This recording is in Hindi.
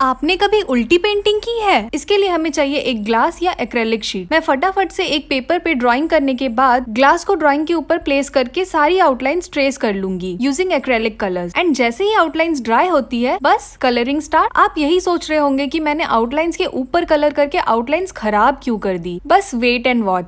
आपने कभी उल्टी पेंटिंग की है? इसके लिए हमें चाहिए एक ग्लास या एक्रेलिक शीट मैं फटाफट से एक पेपर पे ड्राइंग करने के बाद ग्लास को ड्राइंग के ऊपर प्लेस करके सारी आउटलाइंस ट्रेस कर लूँगी यूजिंग एक्रेलिक कलर्स एंड जैसे ही आउटलाइंस ड्राई होती है, बस कलरिंग स्टार्ट आप यही सोच रहे होंगे की मैंने आउटलाइंस के ऊपर कलर करके आउटलाइंस खराब क्यूँ कर दी? बस वेट एंड वॉच